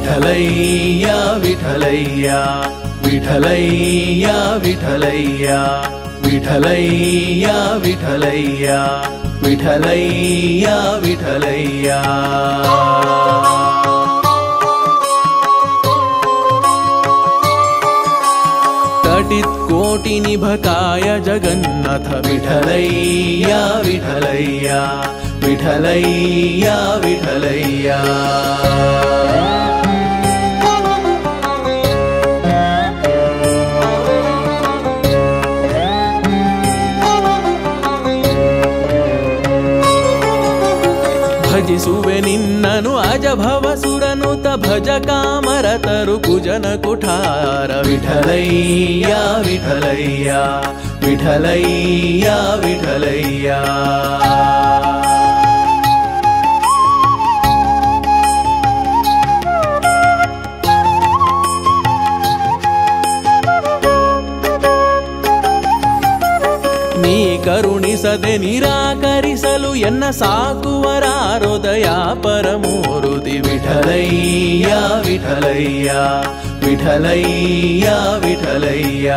विठलय्या विठलय्या विठलय्या विठलय्या विठलय्या विठलय्या विठलय्या विठलय्या तटित् कोटिनिभकाय जगन्नाथ। विठलय्या विठलय्या विठलय्या विठलय्या ಭಜಿಸುವೆ ನಿನ್ನನು ಅಜಭವ ಸುರನುತ ಭಜ ಕಾಮರತರು ಕುಜನ ಕುಠಾರ ವಿಠಲಯ್ಯ ವಿಠಲಯ್ಯ ವಿಠಲಯ್ಯ ವಿಠಲಯ್ಯ ಕರುಣಿಸದೆ ನಿರಾಕರಿಸಲು ಎನ್ನ ಸಾಕುವರಾರೋದಯ ಪರಮೂರುತಿ ವಿಠಲಯ್ಯ ವಿಠಲಯ್ಯ ವಿಠಲಯ್ಯ ವಿಠಲಯ್ಯ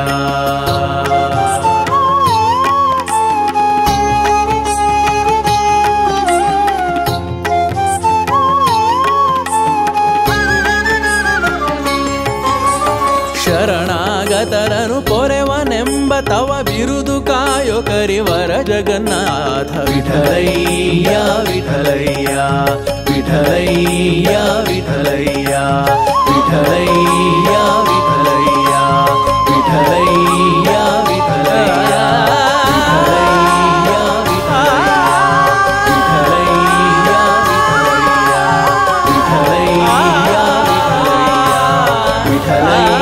ಕೋರೆವನೆಂಬ ತವ ಬಿರುದು ಕಾಯೋ ಕರಿವರ ಜಗನ್ನಾಥ ವಿಠಲಯ್ಯ ವಿಠಲಯ್ಯ ವಿಠಲಯ್ಯ ವಿಠಲಯ್ಯ ವಿಠಲಯ್ಯ ವಿಠಲಯ್ಯ ವಿಠಲಯ್ಯ ವಿಠಲಯ್ಯ Hello.